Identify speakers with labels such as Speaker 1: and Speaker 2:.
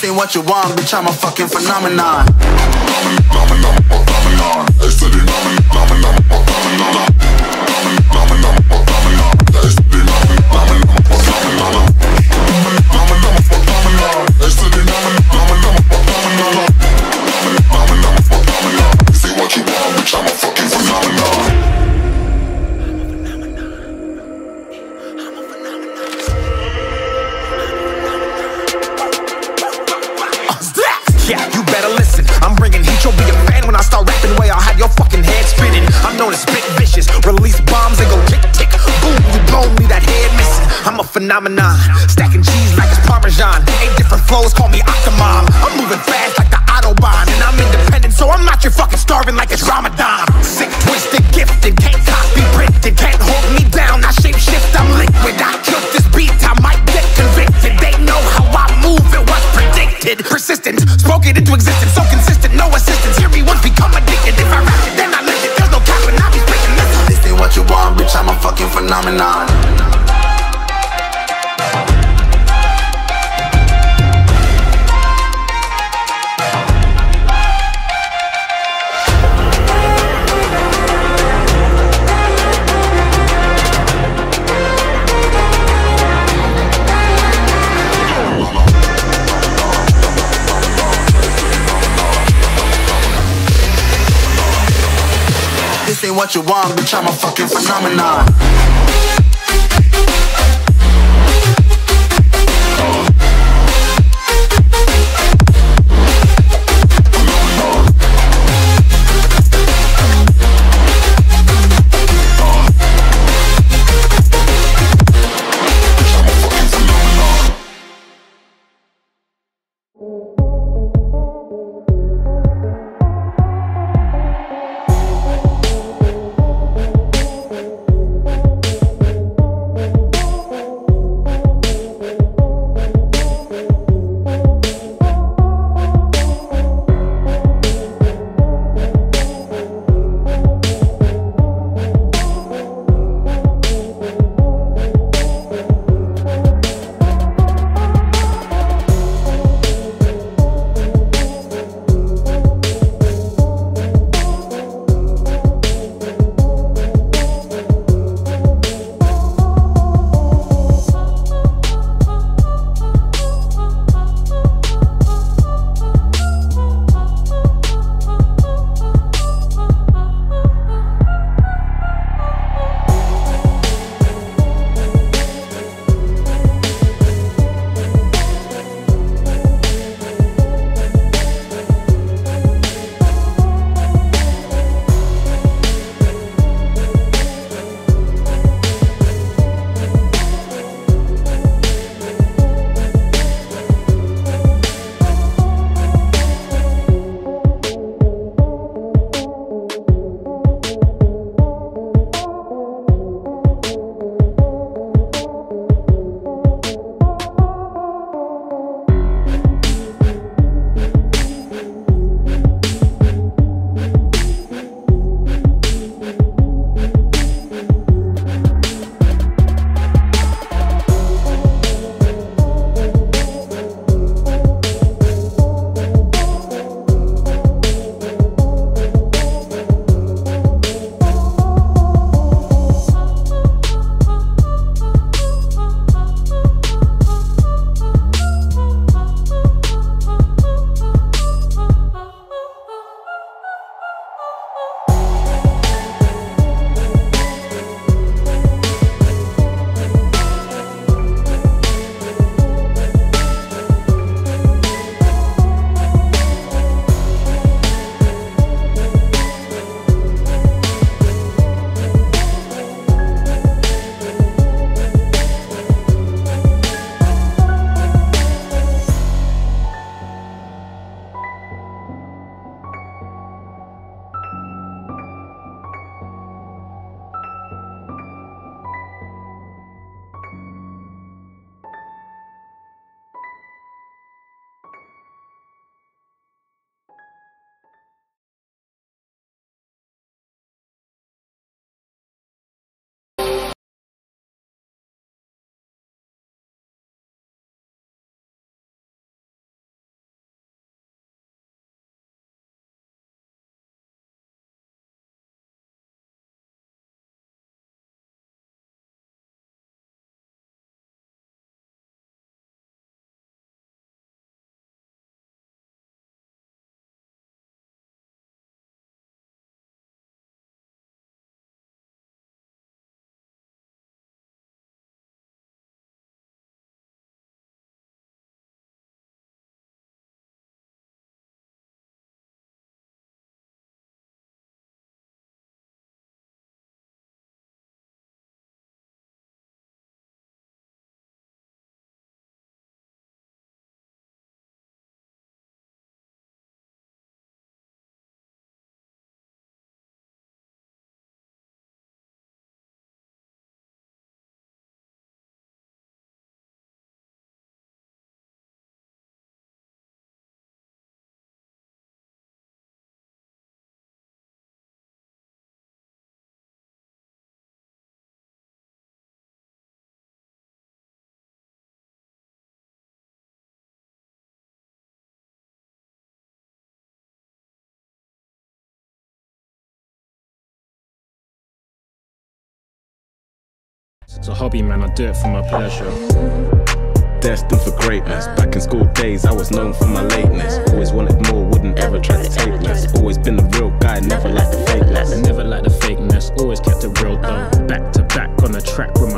Speaker 1: This ain't what you want, bitch, I'm a fucking phenomenon.
Speaker 2: This
Speaker 3: Yeah, you better listen. I'm bringing heat. You'll be a fan when I start rapping. Way I'll have your fucking head spinning. I'm known as spit vicious. Release bombs and go tick tick. Boom, you blown me that head missing. I'm a phenomenon. Stacking cheese like it's Parmesan. Eight different flows, call me Octomom. Predicted. Persistent, spoke it into existence. So consistent, no assistance. Hear me once become addicted. If I rap it, then I live it. There's no cap when I be speaking. Listen.
Speaker 1: This ain't what you want, bitch, I'm a fucking phenomenon. what you want, bitch, I'm a fucking phenomenon. Thank mm -hmm. you.
Speaker 4: It's a hobby, man, I do it for my pleasure.
Speaker 5: Destined for greatness. Back in school days, I was known for my lateness. Always wanted more, wouldn't ever try to take less. Always been the real guy, never liked the fakeness.
Speaker 4: Never liked the fakeness, always kept it real though. Back to back on the track with